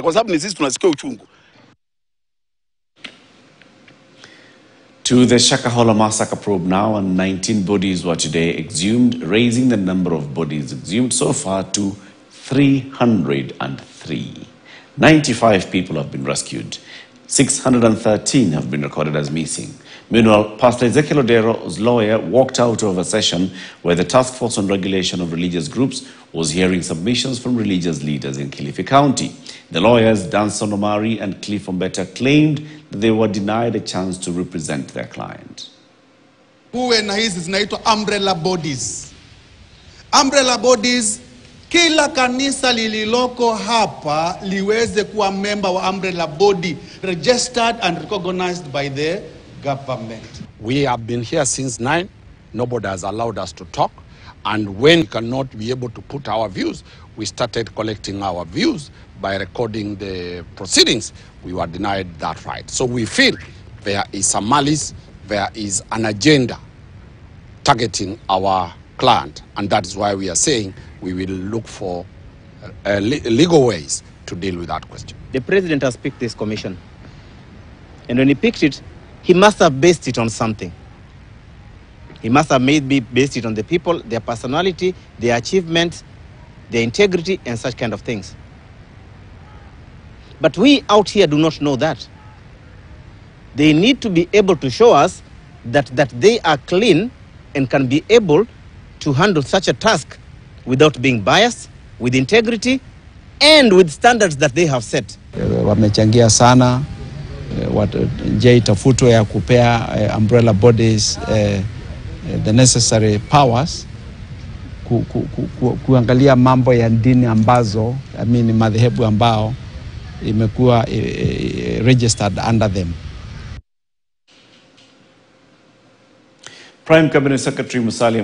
kwa sababu ni sisi tunasikia uchungu. To the Shakahola massacre probe now, and 19 bodies were today exhumed, raising the number of bodies exhumed so far to 303. 95 people have been rescued. 613 have been recorded as missing. Meanwhile, Pastor Ezekiel Odero's lawyer walked out of a session where the Task Force on Regulation of Religious Groups was hearing submissions from religious leaders in Kilifi County. The lawyers, Danstan Omari and Cliff Ombeta, claimed that they were denied a chance to represent their client. kuwe na hizi zinaitwa umbrella bodies. Umbrella bodies, kila kanisa lililoko hapa liweze kuwa member wa umbrella body registered and recognized by the government. We have been here since nine. Nobody has allowed us to talk. And when we cannot be able to put our views, we started collecting our views by recording the proceedings. We were denied that right. So we feel there is a malice, there is an agenda targeting our client. And that is why we are saying we will look for uh, le- legal ways to deal with that question. The president has picked this commission. And when he picked it, he must have based it on something. He must have made be based on the people, their personality, their achievements, their integrity, and such kind of things. But we out here do not know that. They need to be able to show us that, that they are clean and can be able to handle such a task without being biased, with integrity, and with standards that they have set. Eh, wamechangia sana eh, wat- itafutwe ya kupea eh, umbrella bodies uh, eh, the necessary powers ku, ku, ku, ku, kuangalia mambo ya dini ambazo I mean, madhehebu ambao imekuwa e, e, registered under them. Prime Cabinet Secretary Musalia